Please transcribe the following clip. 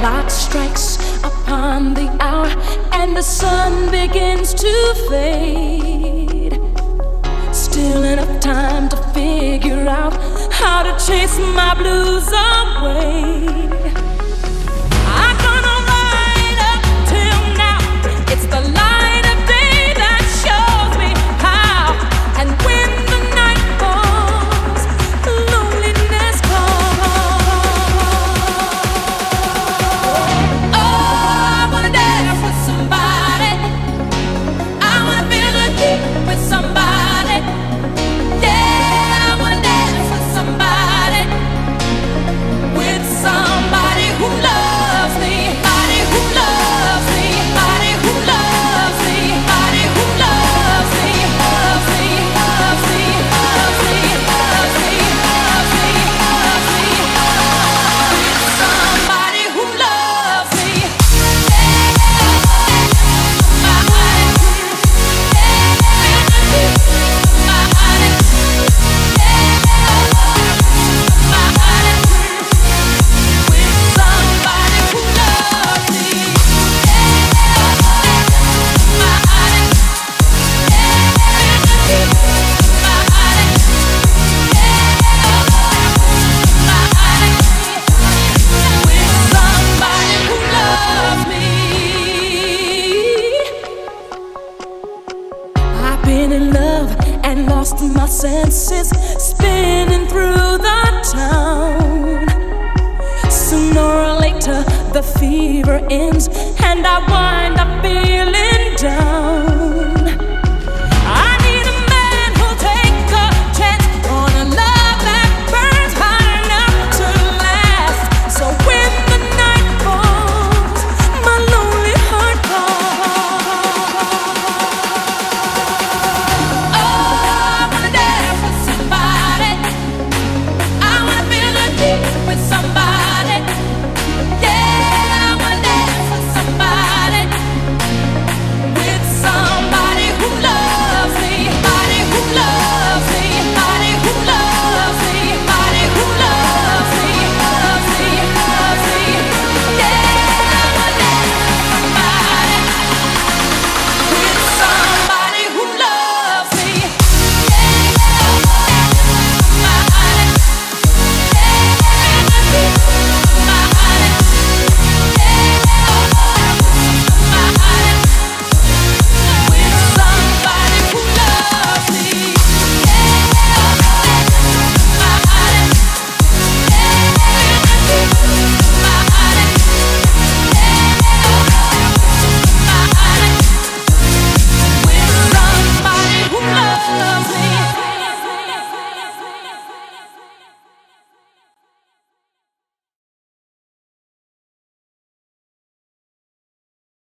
clock strikes upon the hour and the sun begins to fade. Still enough time to figure out how to chase my blues away. Been in love and lost my senses, spinning through the town. Sooner or later, the fever ends, and I down.